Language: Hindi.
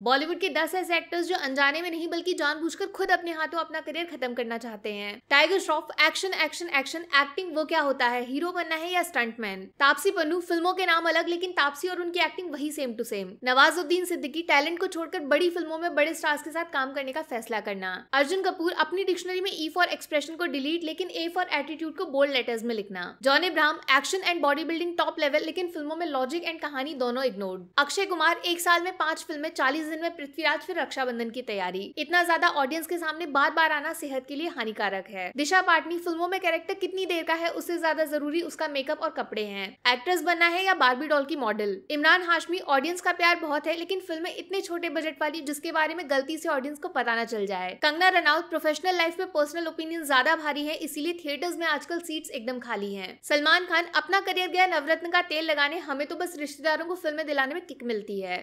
बॉलीवुड के दस ऐसे एक्टर्स जो अनजाने में नहीं, बल्कि जानबूझकर खुद अपने हाथों अपना करियर खत्म करना चाहते हैं। Tiger Shroff action action action acting वो क्या होता है? हीरो बनना है या स्टंटमैन तापसी पन्नू, फ़िल्मों के नाम अलग, लेकिन तापसी और उनकी एक्टिंग वही same to same Nawazuddin Siddiqui talent को छोड़कर बड़ी फ़िल्मों में बड़े स्टार्स के साथ काम करने का फैसला करना। अर्जुन कपूर, अपनी डिक्शनरी में ई फॉर एक्सप्रेशन को डिलीट लेकिन ए फॉर एटीट्यूड को बोल्ड लेटर्स में लिखना। John Abraham action and body building top level लेकिन फ़िल्मों में लॉजिक एंड कहानी दोनों इग्नोर्ड अक्षय कुमार, एक साल में पाँच फ़िल्में, चालीस दिन में पृथ्वीराज फिर रक्षाबंधन की तैयारी। इतना ज़्यादा ऑडियंस के सामने बार बार आना सेहत के लिए हानिकारक है। दिशा पाटनी, फ़िल्मों में कैरेक्टर कितनी देर का है, उससे ज़्यादा ज़रूरी उसका मेकअप और कपड़े हैं। एक्ट्रेस बनना है या बारबी डॉल की मॉडल इमरान हाशमी ऑडियंस का प्यार बहुत है, लेकिन फ़िल्में इतने छोटे बजट वाली, जिसके बारे में गलती से ऑडियंस को पता न चल जाए। कंगना रनौत प्रोफेशनल लाइफ में पर्सनल ओपिनियन ज़्यादा भारी है, इसीलिए थिएटर्स में आजकल सीट्स एकदम खाली हैं। सलमान खान, अपना करियर गया नवरत्न का तेल लगाने, हमें तो बस रिश्तेदारों को फ़िल्में दिलाने में किक मिलती है।